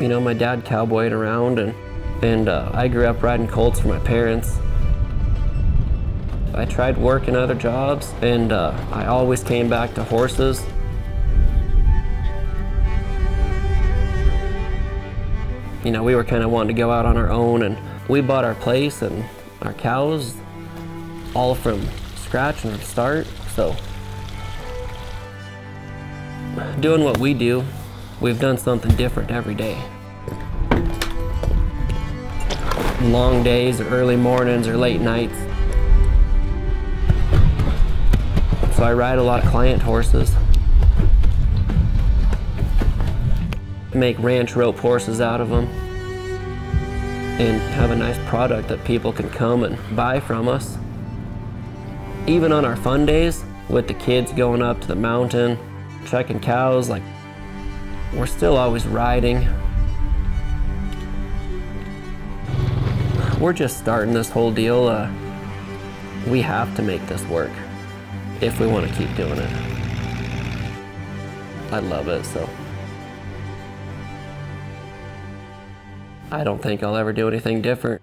You know, my dad cowboyed around, and, and uh, I grew up riding colts for my parents. I tried working other jobs, and uh, I always came back to horses. You know, we were kind of wanting to go out on our own, and we bought our place and our cows all from scratch and from start. So, doing what we do, we've done something different every day. Long days, or early mornings, or late nights. So I ride a lot of client horses. Make ranch rope horses out of them and have a nice product that people can come and buy from us. Even on our fun days, with the kids going up to the mountain, checking cows, like we're still always riding. We're just starting this whole deal. Uh, we have to make this work if we want to keep doing it. I love it, so. I don't think I'll ever do anything different.